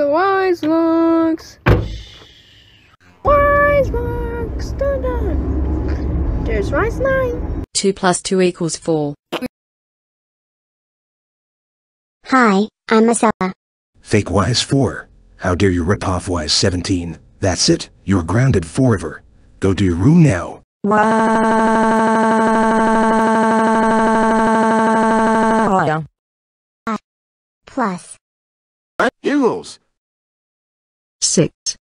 WizeBlocks. Wise looks. Dun dun. There's Wize 9. 2 plus 2 equals 4. Hi, I'm Marcella. Fake Wize 4. How dare you rip off Wize 17? That's it. You're grounded forever. Go to your room now. Plus. Eagles. 6.